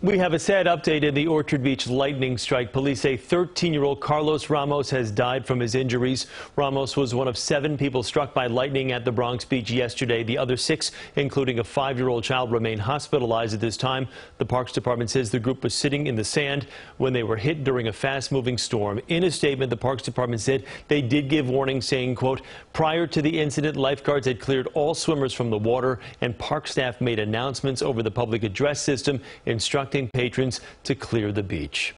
We have a sad update in the Orchard Beach lightning strike. Police say 13-year-old Carlos Ramos has died from his injuries. Ramos was one of seven people struck by lightning at the Bronx Beach yesterday. The other six, including a five-year-old child, remain hospitalized at this time. The Parks Department says the group was sitting in the sand when they were hit during a fast-moving storm. In a statement, the Parks Department said they did give warning, saying, quote, prior to the incident, lifeguards had cleared all swimmers from the water, and park staff made announcements over the public address system instructing patrons to clear the beach.